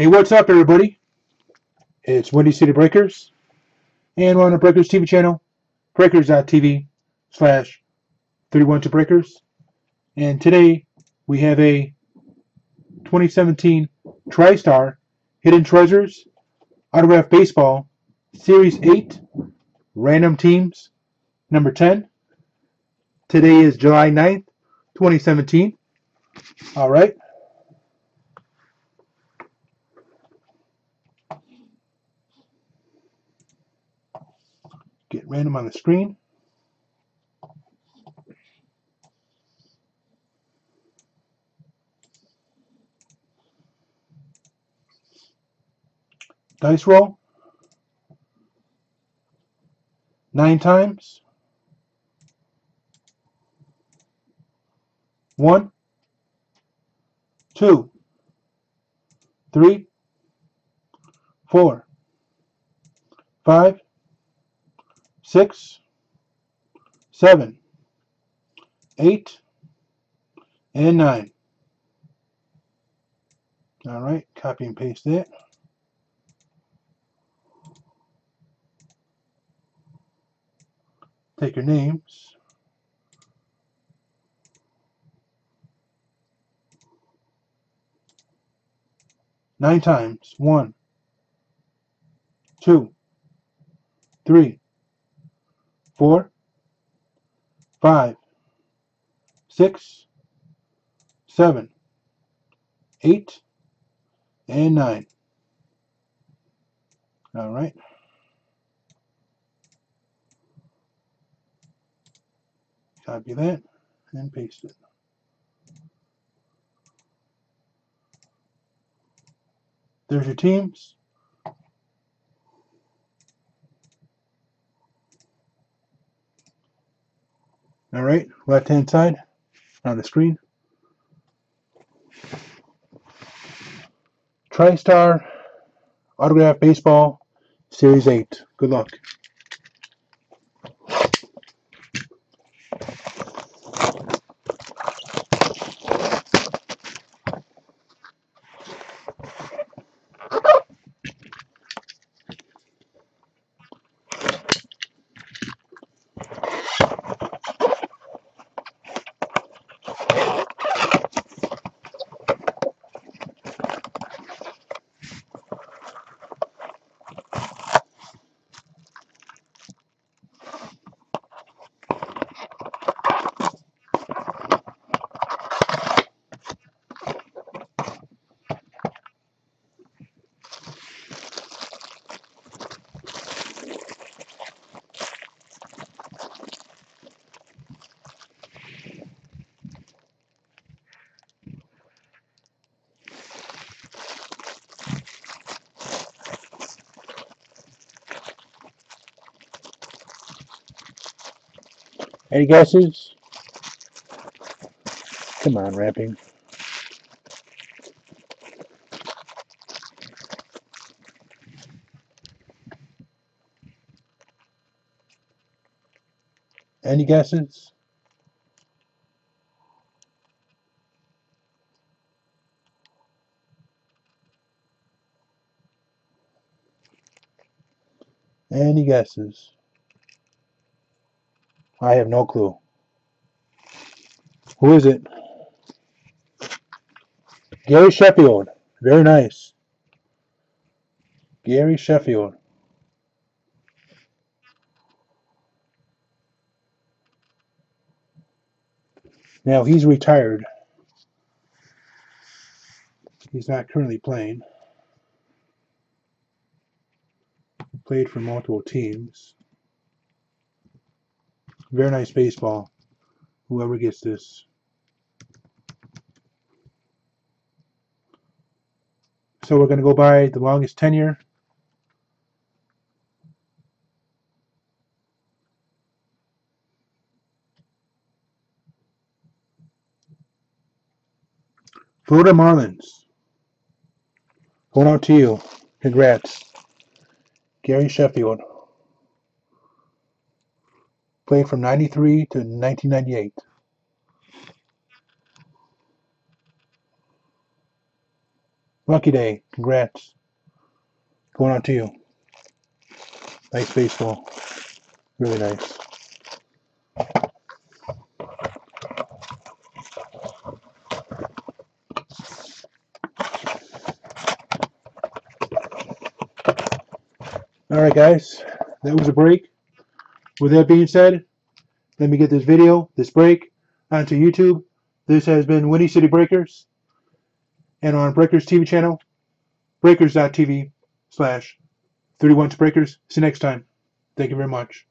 Hey, what's up, everybody? It's Windy City Breakers, and we're on the Breakers TV channel, breakers.tv slash 31 to Breakers. And today we have a 2017 TriStar Hidden Treasures Autograph Baseball Series 8 Random Teams number 10. Today is July 9th, 2017. All right. Get random on the screen. Dice roll. Nine times. One, two, three, four, five, six, seven, eight, and nine. All right, copy and paste it. Take your names. Nine times. One, two, three, four, five, six, seven, eight, and nine. All right. Copy that and paste it. There's your teams. All right, left hand side on the screen. TriStar Autograph Baseball Series 8. Good luck. Any guesses? Come on, wrapping. Any guesses? Any guesses? I have no clue. Who is it? Gary Sheffield. Very nice. Gary Sheffield. Now he's retired. He's not currently playing. Played for multiple teams. Very nice baseball. Whoever gets this. So we're going to go by the longest tenure. Florida Marlins. Going out to you. Congrats. Gary Sheffield. Played from 93 to 1998. Lucky day. Congrats. Going on to you. Nice baseball. Really nice. Alright guys, that was a break. With that being said, let me get this video, this break, onto YouTube. This has been Windy City Breakers. And on Breakers TV channel, breakers.tv slash 31 breakers. See you next time. Thank you very much.